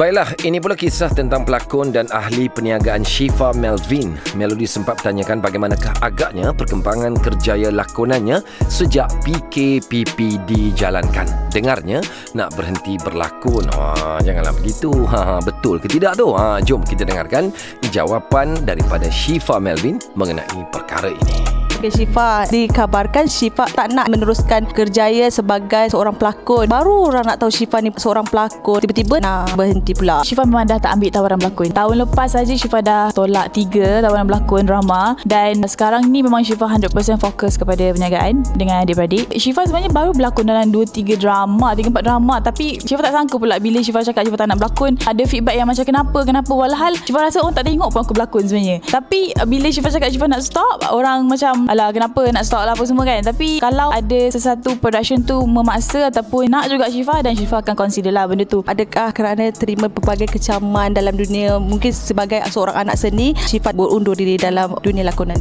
Baiklah, ini pula kisah tentang pelakon dan ahli perniagaan Shifa Melvin. Melody sempat bertanyakan bagaimanakah agaknya perkembangan kerjaya lakonannya sejak PKPP dijalankan. Dengarnya nak berhenti berlakon. Wah, janganlah begitu. Ha, betul ke tidak tu? Ha, jom kita dengarkan jawapan daripada Shifa Melvin mengenai perkara ini. Okay, Syifa dikabarkan Syifa tak nak meneruskan kerjaya sebagai seorang pelakon. Baru orang nak tahu Syifa ni seorang pelakon. Tiba-tiba nak berhenti pula. Syifa memang dah tak ambil tawaran berlakon. Tahun lepas saja Syifa dah tolak tiga tawaran berlakon drama dan sekarang ni memang Syifa 100% fokus kepada perniagaan dengan adik-beradik. Syifa sebenarnya baru berlakon dalam 2-3 drama, 3-4 drama tapi Syifa tak sangka pula bila Syifa cakap Syifa tak nak berlakon ada feedback yang macam kenapa kenapa walhal Syifa rasa orang tak tengok pun aku berlakon sebenarnya. Tapi bila Syifa cakap Syifa nak stop orang macam alah kenapa nak stop lah apa semua kan? Tapi kalau ada sesuatu production tu memaksa ataupun nak juga Syifa dan Syifa akan consider lah benda tu. Adakah kerana terima pelbagai kecaman dalam dunia mungkin sebagai seorang anak seni Syifa berundur diri dalam dunia lakonan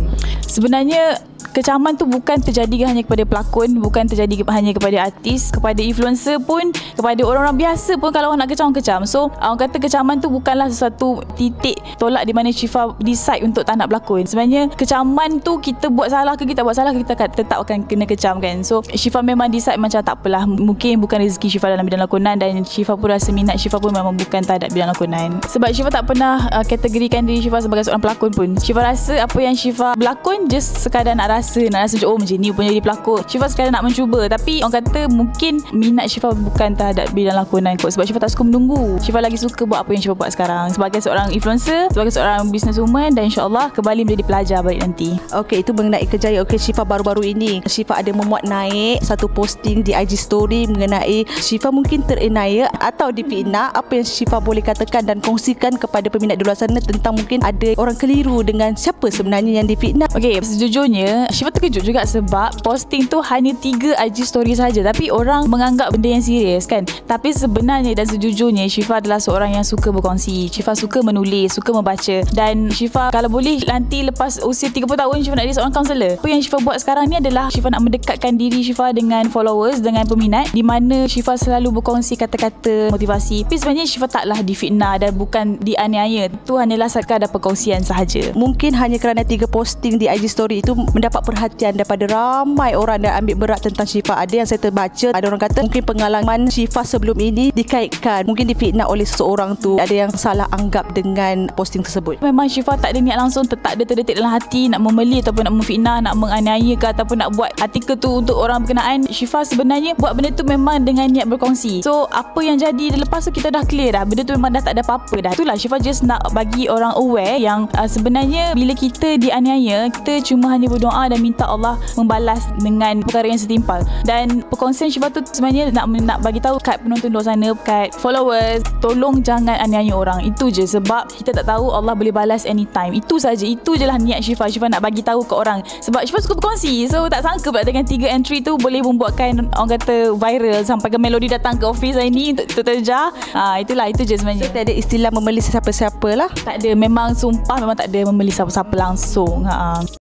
sebenarnya kecaman tu bukan terjadi hanya kepada pelakon bukan terjadi hanya kepada artis kepada influencer pun kepada orang-orang biasa pun kalau orang nak kecam kecam. So orang kata kecaman tu bukanlah sesuatu titik tolak di mana Syifa decide untuk tak nak berlakon. Sebenarnya kecaman tu kita buat salah ke kita buat salah ke kita tetap akan kena kecam kan? So Syifa memang decide macam tak apalah. Mungkin bukan rezeki Syifa dalam bidang lakonan dan Syifa pun rasa minat Syifa pun memang bukan tak ada bidang lakonan. Sebab Syifa tak pernah uh, kategorikan diri Syifa sebagai seorang pelakon pun. Syifa rasa apa yang Syifa berlakon just sekadar nak rasa nak rasa macam oh macam ni punya jadi pelakon. Syifa sekadar nak mencuba tapi orang kata mungkin minat Syifa bukan terhadap bidang lakonan kot sebab Syifa tak suka menunggu. Syifa lagi suka buat apa yang Syifa buat sekarang. Sebagai seorang influencer sebagai seorang businesswoman dan insyaAllah kembali menjadi pelajar balik nanti. Okey itu mengenai kejayaan Okey Syifa baru-baru ini Syifa ada memuat naik satu posting di IG story mengenai Syifa mungkin terenaya atau dipitnah apa yang Syifa boleh katakan dan kongsikan kepada peminat di luar sana tentang mungkin ada orang keliru dengan siapa sebenarnya yang dipitnah Okey sejujurnya Syifa terkejut juga sebab posting tu hanya 3 IG story saja tapi orang menganggap benda yang serius kan? Tapi sebenarnya dan sejujurnya Syifa adalah seorang yang suka berkongsi. Syifa suka menulis suka membaca. Dan Syifa kalau boleh nanti lepas usia 30 tahun Syifa nak jadi seorang kaunselor apa yang Syifa buat sekarang ni adalah Syifa nak mendekatkan diri Syifa dengan followers dengan peminat di mana Syifa selalu berkongsi kata-kata motivasi. Tapi sebenarnya Syifa taklah difitnah dan bukan dianiaya. Itu hanyalah sekadar perkongsian sahaja. Mungkin hanya kerana tiga posting di IG story itu mendapat perhatian daripada ramai orang yang ambil berat tentang Syifa. Ada yang saya terbaca, ada orang kata mungkin pengalaman Syifa sebelum ini dikaitkan, mungkin difitnah oleh seseorang tu. Ada yang salah anggap dengan posting tersebut. Memang Syifa tak ada niat langsung, tak ada terdetik dalam hati nak memeli ataupun nak memfitnah, nak menganiaya ke ataupun nak buat artikel tu untuk orang berkenaan. Syifa sebenarnya buat benda tu memang dengan niat berkongsi. So, apa yang jadi lepas tu kita dah clear dah. Benda tu memang dah tak ada apa-apa dah. Itulah Syifa just nak bagi orang aware yang uh, sebenarnya bila kita dianiaya, kita cuma hanya berdoa dan minta Allah membalas dengan perkara yang setimpal. Dan perkongsian Syifa tu sebenarnya nak nak bagi tahu kat penonton luar sana kat followers tolong jangan aniaya orang. Itu je sebab kita tak tahu Allah boleh balas anytime. Itu saja itu je lah niat Syifa. Syifa nak bagi tahu ke orang. Sebab Syifa suka berkongsi so tak sangka pula dengan tiga entry tu boleh membuatkan orang kata viral sampai ke Melody datang ke office hari ni untuk, untuk terja ha, itulah itu je sebenarnya. So, tak ada istilah membeli siapa-siapa lah. Tak ada memang sumpah memang tak ada membeli siapa-siapa langsung ha.